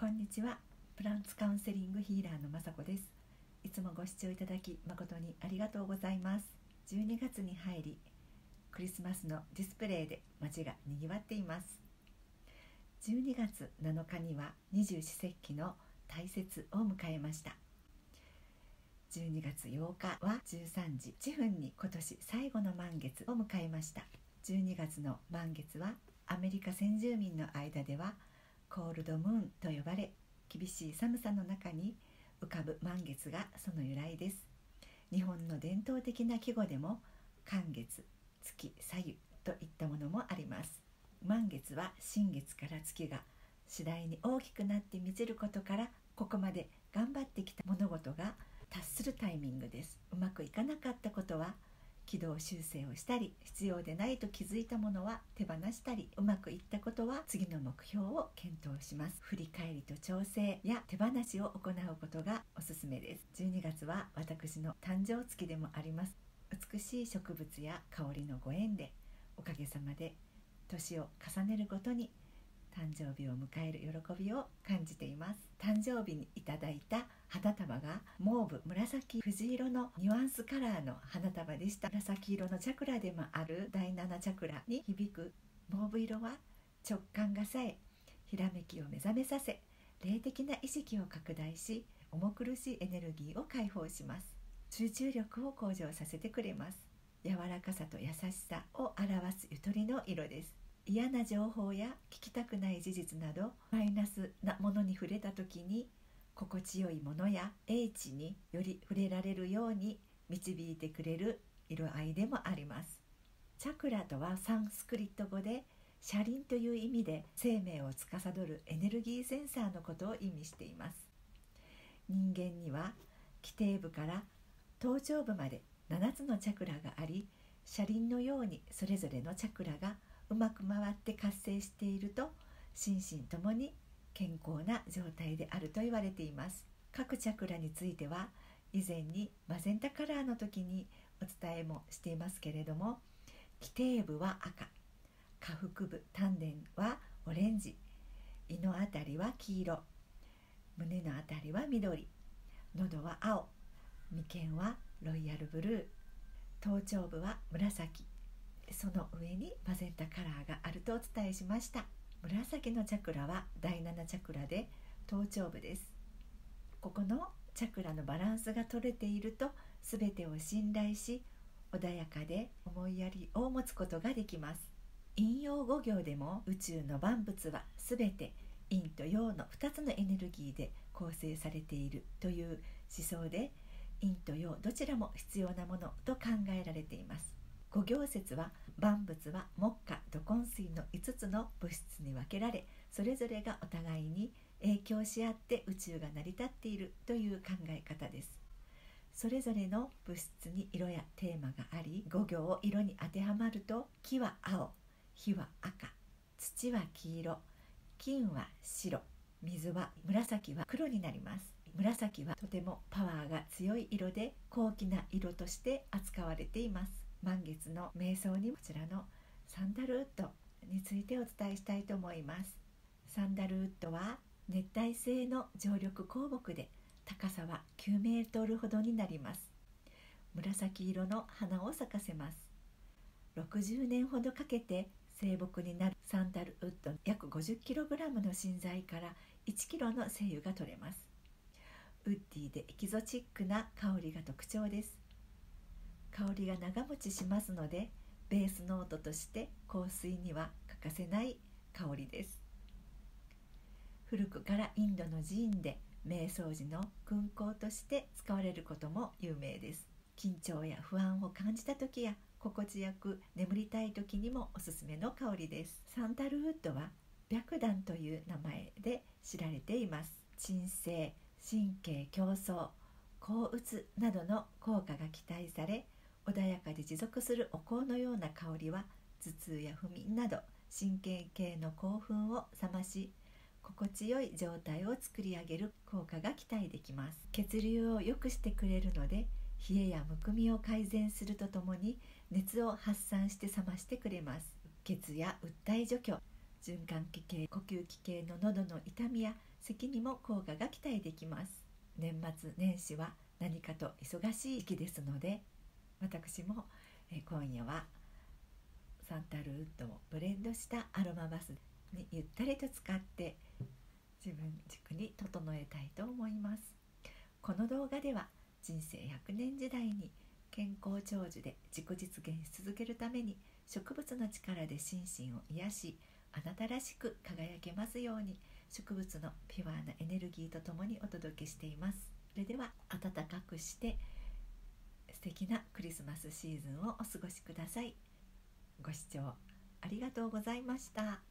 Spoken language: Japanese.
こんにちは。プランツカウンセリングヒーラーのまさこです。いつもご視聴いただき誠にありがとうございます。12月に入りクリスマスのディスプレイで街が賑わっています。12月7日には二十四節気の大雪を迎えました。12月8日は13時1分に今年最後の満月を迎えました。12月の満月はアメリカ先住民の間ではコールドムーンと呼ばれ厳しい寒さの中に浮かぶ満月がその由来です。日本の伝統的な季語でも寒月月左右といったものもあります。満月は新月から月が次第に大きくなって満ちることからここまで頑張ってきた物事が達するタイミングです。うまくいかなかったことは軌道修正をしたり必要でないと気づいたものは手放したりうまくいったことは次の目標を検討します。振り返りと調整や手放しを行うことがおすすめです。12月は私の誕生月でもあります。美しい植物や香りのご縁でおかげさまで年を重ねるごとに誕生日を迎える喜びを感じています。誕生日にいただいた花束がモーブ紫藤色のニュアンスカラーの花束でした。紫色のチャクラでもある第7チャクラに響くモーブ色は直感がさえひらめきを目覚めさせ霊的な意識を拡大し重苦しいエネルギーを解放します。集中力を向上させてくれます。柔らかさと優しさを表すゆとりの色です。嫌な情報や聞きたくない事実などマイナスなものに触れた時に心地よいものや英知により触れられるように導いてくれる色合いでもあります。チャクラとはサンスクリット語で車輪という意味で生命を司るエネルギーセンサーのことを意味しています。人間には基底部から頭頂部まで7つのチャクラがあり車輪のようにそれぞれのチャクラがうまく回って活性していると心身ともに健康な状態であると言われています。各チャクラについては以前にマゼンタカラーの時にお伝えもしていますけれども基底部は赤下腹部丹田はオレンジ胃のあたりは黄色胸のあたりは緑喉は青眉間はロイヤルブルー頭頂部は紫その上にマゼンタカラーがあるとお伝えしました。紫のチャクラは第7チャクラで頭頂部です。ここのチャクラのバランスが取れていると全てを信頼し穏やかで思いやりを持つことができます。引用語行でも宇宙の万物は全て陰と陽の2つのエネルギーで構成されているという思想で陰と陽どちらも必要なものと考えられています。五行説は万物は木下土根水の5つの物質に分けられそれぞれがお互いに影響し合って宇宙が成り立っているという考え方です。それぞれの物質に色やテーマがあり五行を色に当てはまると木は青火は赤土は黄色金は白水は紫は黒になります。紫はとてもパワーが強い色で高貴な色として扱われています。満月の瞑想にこちらのサンダルウッドについてお伝えしたいと思います。サンダルウッドは熱帯性の常緑鉱木で高さは9メートルほどになります。紫色の花を咲かせます。60年ほどかけて生木になるサンダルウッド約 50kg の芯材から 1kg の精油が取れます。ウッディでエキゾチックな香りが特徴です。香りが長持ちしますのでベースノートとして香水には欠かせない香りです。古くからインドの寺院で瞑想時の訓香として使われることも有名です。緊張や不安を感じた時や心地よく眠りたい時にもおすすめの香りです。サンダルウッドは白檀という名前で知られています。鎮静神経競争抗うつなどの効果が期待され穏やかで持続するお香のような香りは頭痛や不眠など神経系の興奮を覚まし心地よい状態を作り上げる効果が期待できます。血流を良くしてくれるので冷えやむくみを改善するとともに熱を発散して冷ましてくれます。血や訴え除去循環器系呼吸器系の喉の痛みや咳にも効果が期待できます。年末年始は何かと忙しい時期ですので私も今夜はサンタルウッドをブレンドしたアロマバスにゆったりと使って自分軸に整えたいと思います。この動画では人生100年時代に健康長寿で自己実現し続けるために植物の力で心身を癒しあなたらしく輝けますように植物のピュアなエネルギーとともにお届けしています。それでは暖かくして素敵なクリスマスシーズンをお過ごしくださいご視聴ありがとうございました。